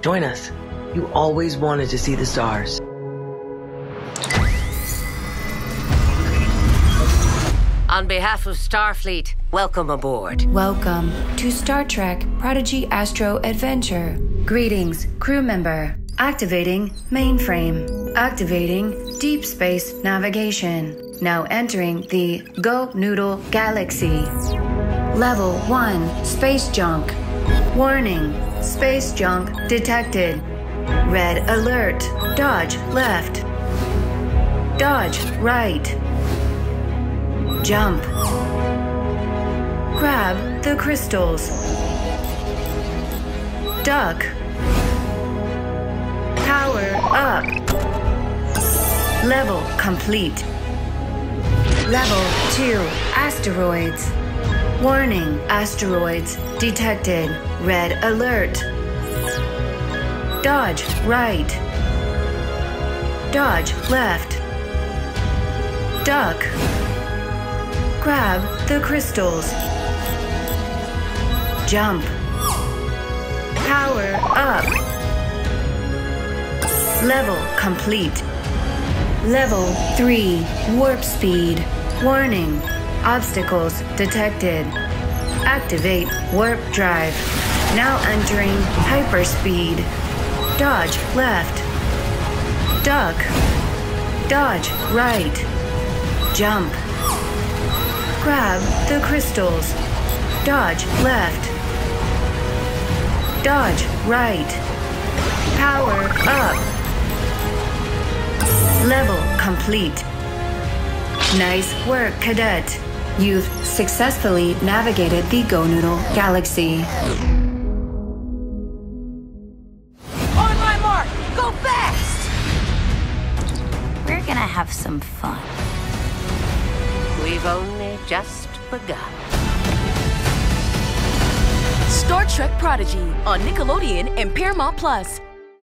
Join us. You always wanted to see the stars. On behalf of Starfleet, welcome aboard. Welcome to Star Trek Prodigy Astro Adventure. Greetings, crew member. Activating mainframe. Activating deep space navigation. Now entering the Go Noodle Galaxy. Level 1 Space Junk. Warning Space Junk detected. Red alert. Dodge left. Dodge right. Jump. Grab the crystals. Duck. Power up. Level complete. Level 2 Asteroids. Warning Asteroids detected. Red alert. Dodge right. Dodge left. Duck. Grab the crystals. Jump. Power up. Level complete. Level 3 Warp speed. Warning. Obstacles detected. Activate warp drive. Now entering hyperspeed. Dodge left. Duck. Dodge right. Jump. Grab the crystals. Dodge left. Dodge right. Power up. Level complete. Nice work, Cadet. You've successfully navigated the Go Noodle Galaxy. On my mark, go fast! We're gonna have some fun. We've only just begun. Star Trek Prodigy on Nickelodeon and Paramount Plus.